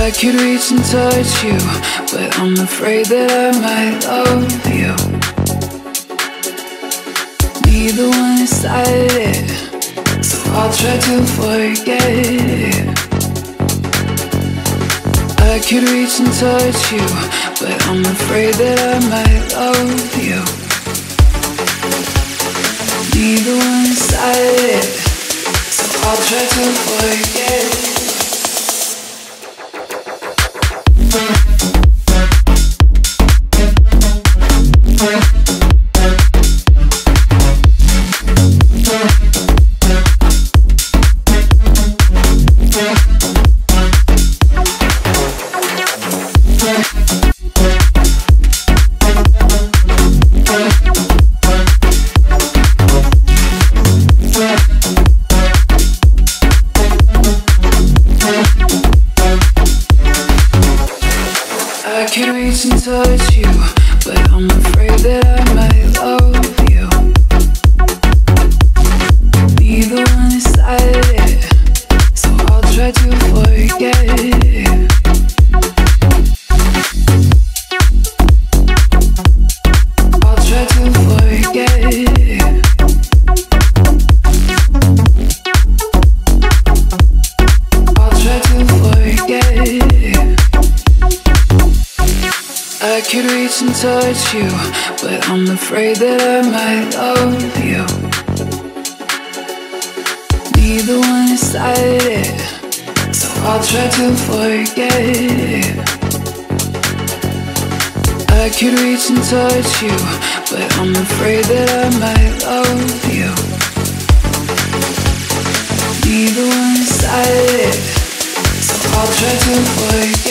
I could reach and touch you, but I'm afraid that I might love you. Neither one decided, so I'll try to forget it. I could reach and touch you, but I'm afraid that I might love you. Neither one decided, so I'll try to forget it. Could reach and touch you, but I'm afraid that I might love you. Neither one is decided, so I'll try to forget I could reach and touch you, but I'm afraid that I might love you. Neither one decided, so I'll try to forget it. I could reach and touch you, but I'm afraid that I might love you. Neither one decided, so I'll try to forget.